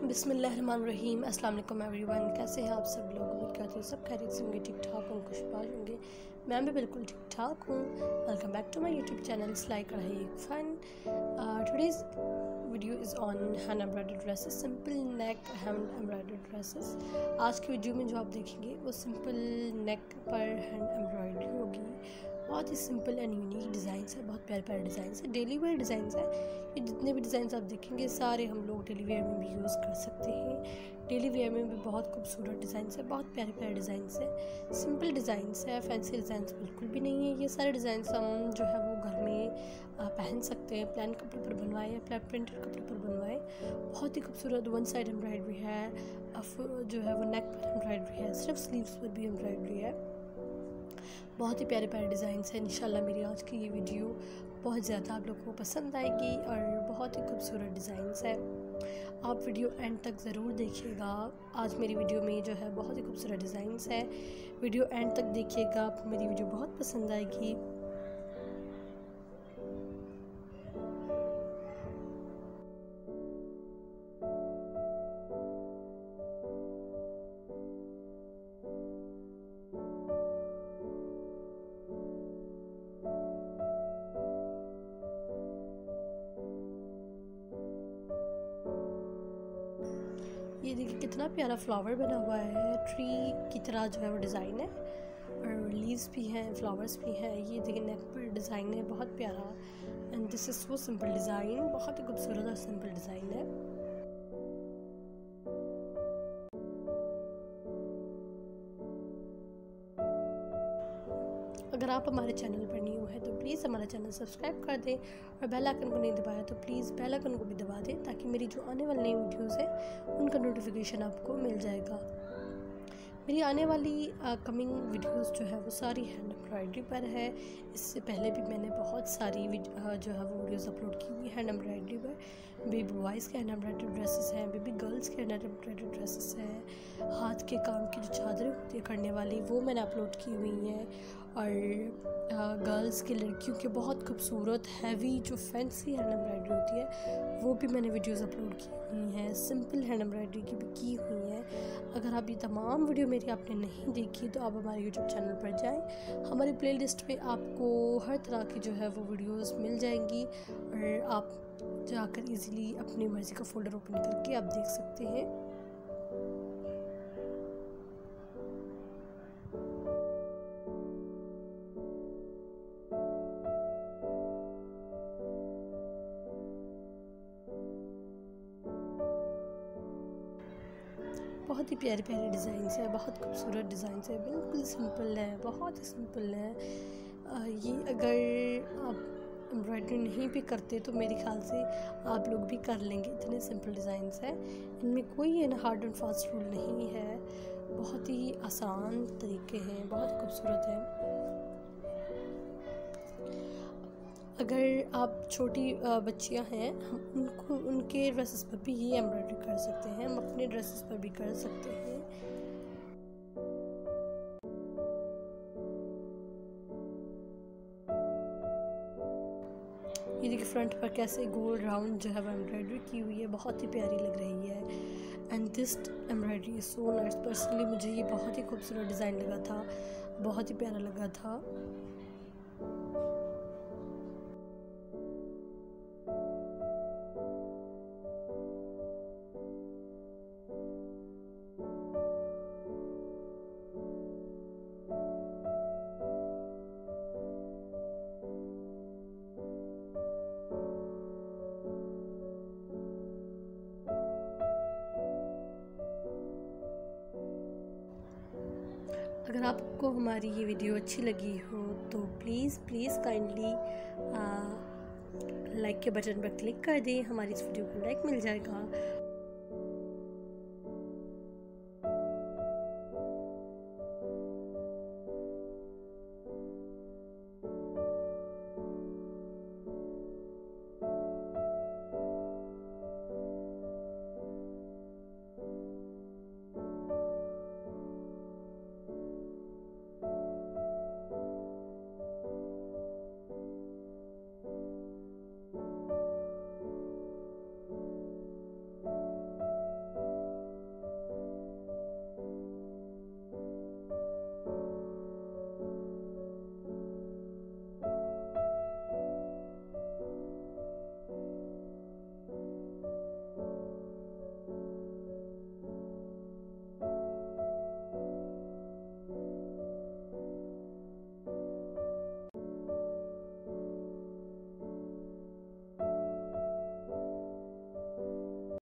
बिसमीम अस्सलाम वालेकुम एवरीवन। कैसे हैं आप सब लोग? उम्मीद करते हैं सब खैरियत से होंगे ठीक ठाक होंगे खुशबाज होंगे। मैं भी बिल्कुल ठीक ठाक हूँ welcome back to my YouTube channel Silai Kadhai fun today's video is on hand embroidered dresses simple neck hand embroidered dresses आज की वीडियो में जो आप देखेंगे, वो सिंपल नेक पर हैंड एम्ब्रॉयडरी होगी। बहुत ही सिंपल एंड यूनिक डिज़ाइन है, बहुत प्यारे प्यारे डिज़ाइन है। डेली वेयर डिज़ाइन है। ये जितने भी डिज़ाइन आप देखेंगे, सारे हम लोग डेली वेयर में भी यूज़ कर सकते हैं। डेली वेयर में भी बहुत खूबसूरत डिज़ाइन है, बहुत प्यारे प्यारे डिज़ाइन है। सिंपल डिज़ाइन है फैंसी डिज़ाइन बिल्कुल भी नहीं है। ये सारे डिज़ाइन हम जो है वो घर में पहन सकते हैं। प्लान कपड़े पर बनवाए या प्लान प्रिंटेड कपड़े पर बनवाए। बहुत ही खूबसूरत वन साइड एम्ब्रॉयडरी है जो है वो नेक पर एम्ब्रॉयडरी है। सिर्फ़ स्लीव्स पर भी एम्ब्रॉयडरी है। बहुत ही प्यारे प्यारे डिज़ाइन हैं। इंशाल्लाह मेरी आज की ये वीडियो बहुत ज़्यादा आप लोगों को पसंद आएगी और बहुत ही खूबसूरत डिज़ाइंस है। आप वीडियो एंड तक ज़रूर देखिएगा। आज मेरी वीडियो में जो है बहुत ही खूबसूरत डिज़ाइंस है। वीडियो एंड तक देखिएगा, आपको मेरी वीडियो बहुत पसंद आएगी। ये देखिए कितना प्यारा फ्लावर बना हुआ है। ट्री की तरह जो है वो डिज़ाइन है और लीव्स भी हैं फ्लावर्स भी हैं। ये देखिए नेक पर डिज़ाइन है, बहुत प्यारा। And this is so simple design बहुत ही खूबसूरत और सिंपल डिज़ाइन है। अगर आप हमारे चैनल पर न्यू है तो प्लीज़ हमारा चैनल सब्सक्राइब कर दें और बेल आइकन को नहीं दबाया तो प्लीज़ बेल आइकन को भी दबा दें ताकि मेरी जो आने वाली नई वीडियोज़ हैं, उनका नोटिफिकेशन आपको मिल जाएगा। मेरी आने वाली कमिंग वीडियोस जो है, वो सारी हैंड एम्ब्रॉयडरी पर है। इससे पहले भी मैंने बहुत सारी जो है वो वीडियोस अपलोड की हुई हैंड एम्ब्रॉयडरी पर। बेबी बॉयज़ के एम्ब्रॉयडरी ड्रेसेस हैं बेबी गर्ल्स के एम्ब्रॉयडरी ड्रेसेस हैं। हाथ के काम की जो चादरें होती है करने वाली, वो मैंने अपलोड की हुई हैं। और गर्ल्स के लड़कियों के बहुत खूबसूरत हैवी जो फैंसी हैंड एम्ब्रॉयडरी होती है, वो भी मैंने वीडियोस अपलोड की हुई हैं। सिंपल हैंड एम्ब्रॉयडरी की भी की हुई हैं। अगर आप ये तमाम वीडियो मेरी आपने नहीं देखी तो आप हमारे यूट्यूब चैनल पर जाएँ। हमारी प्लेलिस्ट में आपको हर तरह की जो है वो वीडियोस मिल जाएँगी। और आप जाकर इजीली अपनी मर्ज़ी का फ़ोल्डर ओपन करके आप देख सकते हैं। बहुत ही प्यारे प्यारे डिज़ाइन है, बहुत खूबसूरत डिज़ाइन है, बिल्कुल सिंपल है, बहुत ही सिंपल है। ये अगर आप एम्ब्रॉयडरी नहीं भी करते तो मेरे ख्याल से आप लोग भी कर लेंगे। इतने सिंपल डिज़ाइन है। इनमें कोई ना हार्ड एंड फास्ट रूल नहीं है। बहुत ही आसान तरीके हैं, बहुत खूबसूरत है। अगर आप छोटी बच्चियाँ हैं, हम उनको, उनके ड्रेसेस पर भी ये एम्ब्रॉयडरी कर सकते हैं। हम अपने ड्रेसेस पर भी कर सकते हैं। ये देखिए फ्रंट पर कैसे गोल राउंड जो है वो एम्ब्रॉयडरी की हुई है, बहुत ही प्यारी लग रही है। And this embroidery is so nice personally मुझे ये बहुत ही खूबसूरत डिज़ाइन लगा था, बहुत ही प्यारा लगा था। अगर आपको हमारी ये वीडियो अच्छी लगी हो तो प्लीज़ प्लीज़ काइंडली लाइक के बटन पर क्लिक कर दें। हमारी इस वीडियो को लाइक मिल जाएगा।